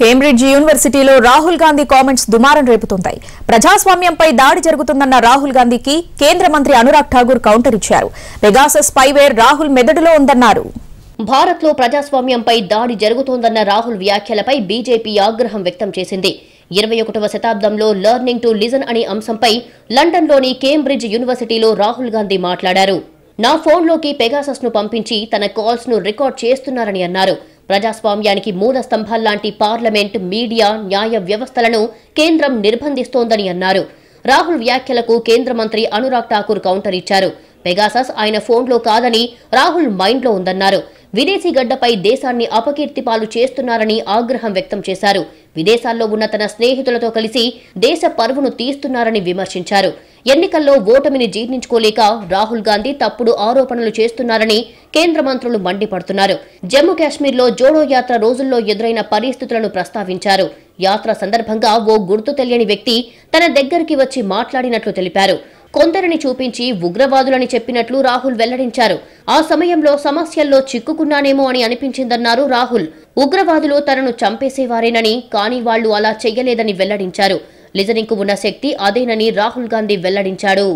Cambridge యూనివర్సిటీలో Rahul Gandhi comments దుమారం రేపుతున్నాయి ప్రజాస్వామ్యంపై దాడి జరుగుతుందన్న రాహుల్ గాంధీకి కేంద్ర మంత్రి అనురాగ్ ఠాగూర్ కౌంటర్ ఇచ్చారు. పెగాసస్ స్పైవేర్ రాహుల్ మెదడులో ఉందన్నారు. భారత్లో ప్రజాస్వామ్యంపై దాడి జరుగుతోందన్న రాహుల్ వ్యాఖ్యలపై బీజేపీ ఆగ్రహం వ్యక్తం చేసింది. ఇరవై ఒకటవ శతాబ్దంలో లెర్నింగ్ టు లిజన్ అనే అంశంపై లండన్లోని కేంబ్రిడ్జ్ యూనివర్సిటీలో రాహుల్ గాంధీ మాట్లాడారు. నా ఫోన్లోకి పెగాసస్ను పంపించి తన కాల్స్ను రికార్డ్ చేస్తున్నారని అన్నారు. ప్రజాస్వామ్యానికి మూల స్తంభాల్లాంటి పార్లమెంట్ మీడియా న్యాయ వ్యవస్థలను కేంద్రం నిర్బంధిస్తోందని అన్నారు. రాహుల్ వ్యాఖ్యలకు కేంద్ర మంత్రి అనురాగ్ ఠాకూర్ కౌంటర్ ఇచ్చారు. పెగాసస్ ఆయన ఫోన్లో కాదని రాహుల్ మైండ్లో ఉందన్నారు. విదేశీ గడ్డపై దేశాన్ని అపకీర్తి పాలు చేస్తున్నారని ఆగ్రహం వ్యక్తం చేశారు. విదేశాల్లో ఉన్న తన స్నేహితులతో కలిసి దేశ పరువును తీస్తున్నారని విమర్శించారు. ఎన్నికల్లో ఓటమిని జీర్ణించుకోలేక రాహుల్ గాంధీ తప్పుడు ఆరోపణలు చేస్తున్నారని కేంద్ర మంత్రులు మండిపడుతున్నారు. జమ్మూ కాశ్మీర్లో జోడో యాత్ర రోజుల్లో ఎదురైన పరిస్థితులను ప్రస్తావించారు. యాత్ర సందర్భంగా ఓ గుర్తు తెలియని వ్యక్తి తన దగ్గరికి వచ్చి మాట్లాడినట్లు తెలిపారు. కొందరిని చూపించి ఉగ్రవాదులని చెప్పినట్లు రాహుల్ వెల్లడించారు. ఆ సమయంలో సమస్యల్లో చిక్కుకున్నానేమో అని అనిపించిందన్నారు రాహుల్. ఉగ్రవాదులు తనను చంపేసేవారేనని కానీ వాళ్ళు అలా చెయ్యలేదని వెల్లడించారు. లిజనింగ్కు ఉన్న శక్తి అదేనని రాహుల్ గాంధీ వెల్లడించాడు.